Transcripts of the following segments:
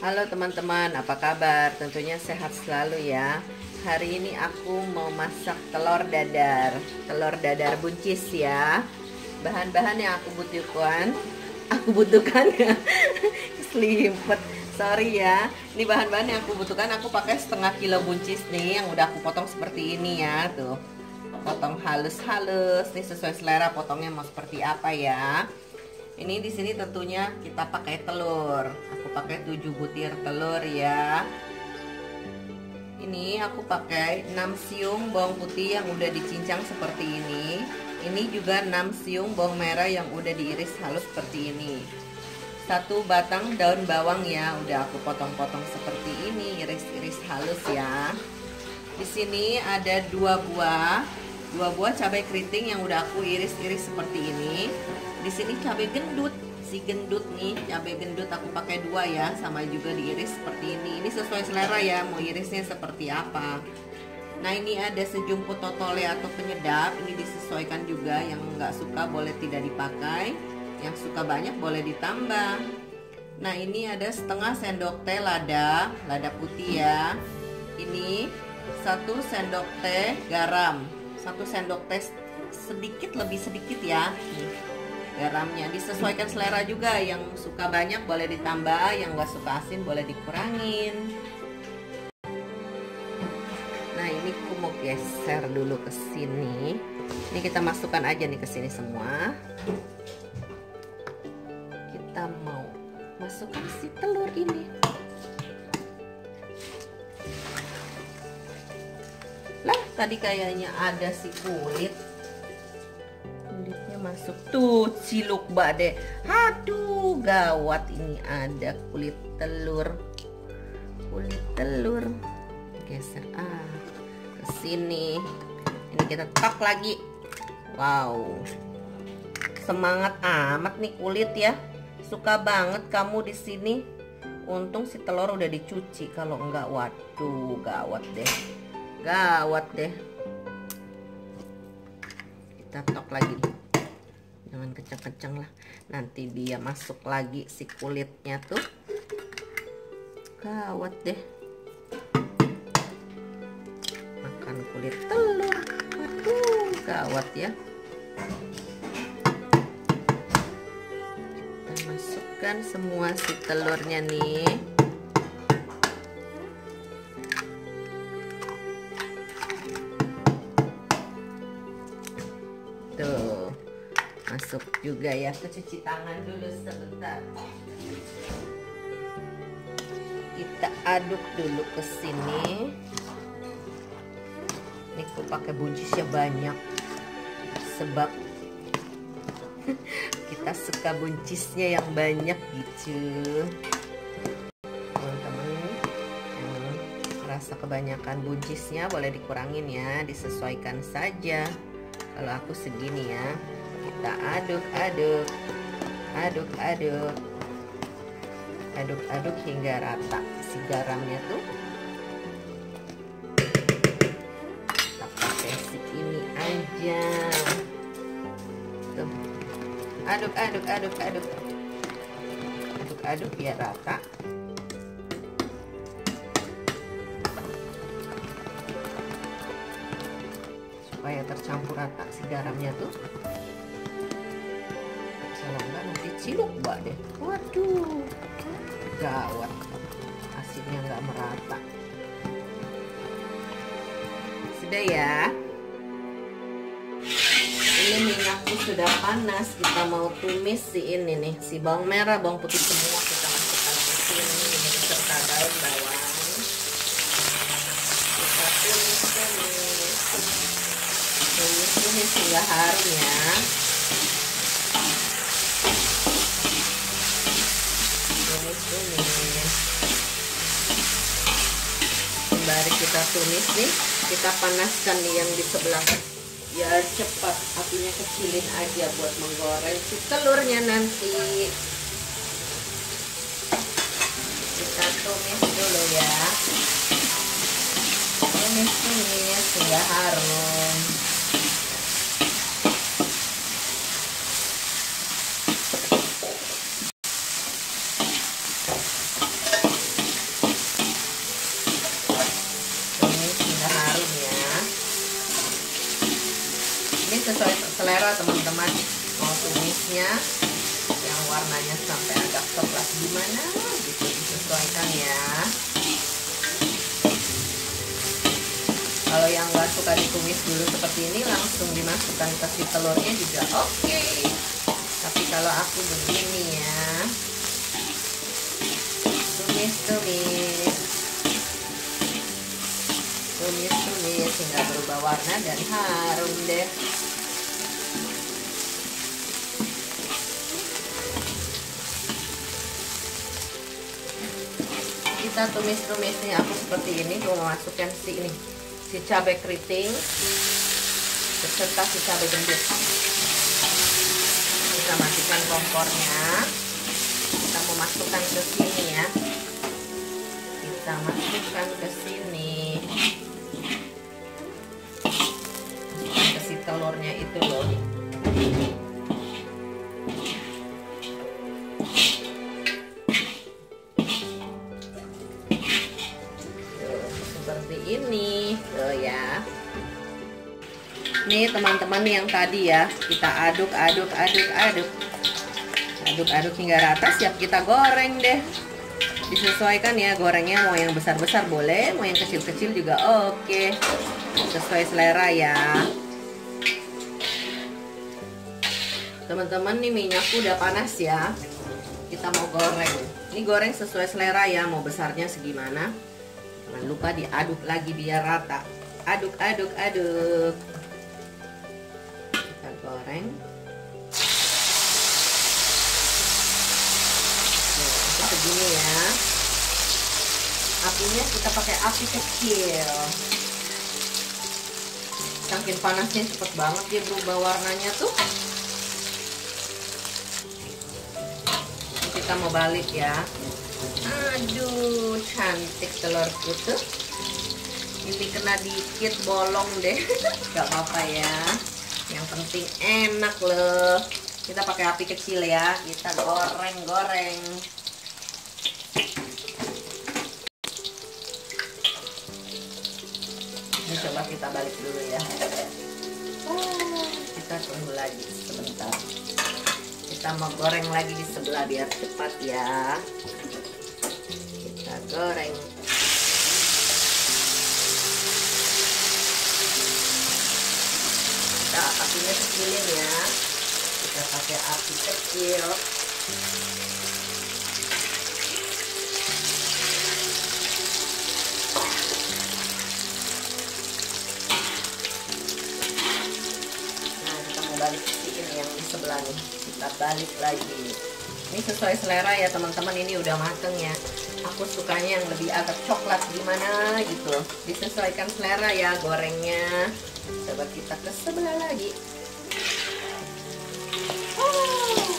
Halo teman-teman, apa kabar? Tentunya sehat selalu ya. Hari ini aku mau masak telur dadar, telur dadar buncis ya. Bahan-bahan yang aku butuhkan, aku butuhkan selimpet. Sorry ya, ini bahan-bahan yang aku butuhkan. Aku pakai setengah kilo buncis nih, yang udah aku potong seperti ini ya, tuh. Potong halus-halus, nih sesuai selera potongnya mau seperti apa ya. Ini di sini tentunya kita pakai telur. Pakai 7 butir telur ya. Ini aku pakai 6 siung bawang putih yang udah dicincang seperti ini. Ini juga 6 siung bawang merah yang udah diiris halus seperti ini. Satu batang daun bawang ya, udah aku potong-potong seperti ini, iris-iris halus ya. Di sini ada dua buah, dua buah cabai keriting yang udah aku iris-iris seperti ini di sini cabai gendut si gendut nih cabai gendut aku pakai dua ya sama juga diiris seperti ini. Ini sesuai selera ya mau irisnya seperti apa. Nah ini ada sejumput totole atau penyedap. Ini disesuaikan juga yang nggak suka boleh tidak dipakai. Yang suka banyak boleh ditambah. Nah ini ada setengah sendok teh lada lada putih ya. Ini satu sendok teh garam. Satu sendok teh sedikit lebih sedikit ya garamnya. Disesuaikan selera juga. Yang suka banyak boleh ditambah yang gak suka asin boleh dikurangin. Nah ini aku mau geser dulu ke sini. Ini kita masukkan aja nih ke sini semua. Kita mau masukkan si telur ini. Lah tadi kayaknya ada si kulit masuk. Tuh ciluk bade. Aduh gawat ini ada kulit telur. Kulit telur. Geser. Ah ke sini. Ini kita tok lagi. Wow. Semangat amat nih kulit ya. Suka banget kamu di sini. Untung si telur udah dicuci. Kalau enggak waduh gawat deh. Gawat deh. Kita tok lagi jangan kenceng-kenceng lah. Nanti dia masuk lagi si kulitnya tuh. Gawat deh. Makan kulit telur. Aduh gawat ya. Kita masukkan semua si telurnya nih masuk juga ya. Ke cuci tangan dulu sebentar. Kita aduk dulu ke sini. Ini aku pakai buncisnya banyak. Sebab kita suka buncisnya yang banyak gitu. Teman-teman merasa kebanyakan buncisnya boleh dikurangin ya disesuaikan saja. Kalau aku segini ya kita aduk-aduk aduk-aduk aduk-aduk hingga rata si garamnya tuh. Kita pakai si ini aja. Tuh. Aduk aduk aduk aduk. Aduk aduk biar rata. Supaya tercampur rata si garamnya tuh kalau enggak nanti ciluk mbak deh. Waduh. Gawat. Asinnya nggak merata. Sudah ya? Ini minyaknya sudah panas. Kita mau tumis si ini nih si bawang merah bawang putih semua kita masukkan ke sini. Serta daun bawang. Kita tumis tumis. Tumis tumis hingga harum ya tumis sembari kita tumis nih. Kita panaskan nih yang di sebelah. Ya cepat. Apinya kecilin aja buat menggoreng si telurnya nanti. Kita tumis dulu ya. Tumis tumis hingga harum selera teman-teman mau tumisnya yang warnanya sampai agak coklat gimana? Gitu disesuaikan ya. Kalau yang nggak suka ditumis dulu seperti ini langsung dimasukkan ke si telurnya juga. Oke. Okay. tapi kalau aku begini ya. Tumis tumis. Tumis tumis. Hingga berubah warna dan harum deh kita tumis-tumis nih aku seperti ini mau memasukkan si ini si cabai keriting beserta si cabai gendut kita matikan kompornya. Kita mau masukkan ke sini ya. Kita masukkan ke sini. Ke si telurnya itu loh nih teman-teman yang tadi ya. Kita aduk aduk aduk aduk. Aduk aduk hingga rata siap kita goreng deh. Disesuaikan ya gorengnya mau yang besar-besar boleh mau yang kecil-kecil juga oke. Sesuai selera ya. Teman-teman nih minyakku udah panas ya. Kita mau goreng. Ini goreng sesuai selera ya mau besarnya segimana. Jangan lupa diaduk lagi biar rata. Aduk, aduk, aduk. Goreng. Itu segini ya. Apinya kita pakai api kecil. Saking panasnya cepet banget dia berubah warnanya tuh. Kita mau balik ya. Aduh, cantik telurku tuh. Ini kena dikit bolong deh. Gak apa-apa ya. Yang penting enak loh. Kita pakai api kecil ya. Kita goreng-goreng. Ini coba kita balik dulu ya. Kita tunggu lagi sebentar. Kita mau goreng lagi di sebelah biar cepat ya goreng apinya kecilin ya. Kita pakai api kecil. Nah kita mau balik ini yang di sebelah nih. Kita balik lagi ini sesuai selera ya teman-teman. Ini udah mateng ya. Aku sukanya yang lebih agak coklat. Gimana gitu. Disesuaikan selera ya gorengnya. Coba kita ke sebelah lagi. Oh,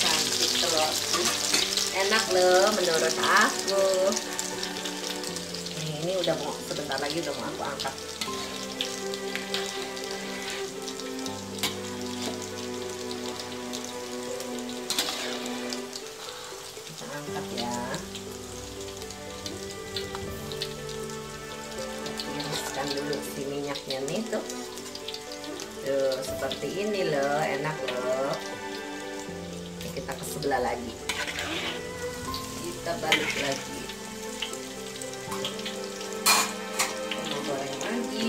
cantik telur. Enak loh menurut aku. Ini udah mau sebentar lagi udah mau aku angkat tuh seperti ini loh enak loh. Kita ke sebelah lagi. Kita balik lagi. Mau goreng lagi.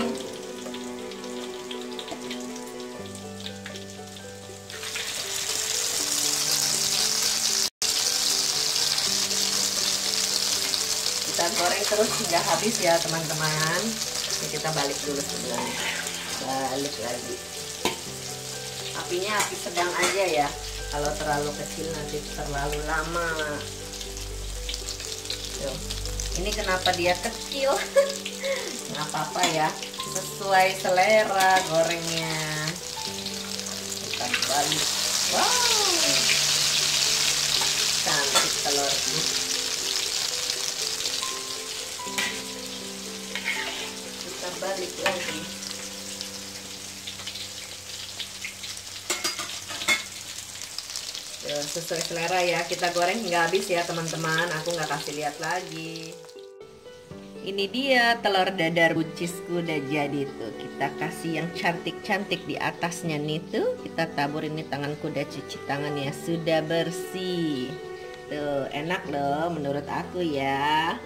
Kita goreng terus hingga habis ya teman-teman. Kita balik dulu sebelumnya balik lagi. Apinya api sedang aja ya. Kalau terlalu kecil nanti terlalu lama. Tuh. ini kenapa dia kecil? Nggak apa-apa ya. Sesuai selera gorengnya. Kita balik. Wow. Cantik telurnya. Kita balik lagi sesuai selera ya kita goreng hingga habis ya teman-teman aku nggak kasih lihat lagi Ini dia telur dadar buncisku udah jadi tuh. Kita kasih yang cantik-cantik di atasnya nih tuh. Kita tabur ini tanganku udah cuci tangan ya sudah bersih. Tuh enak loh menurut aku ya.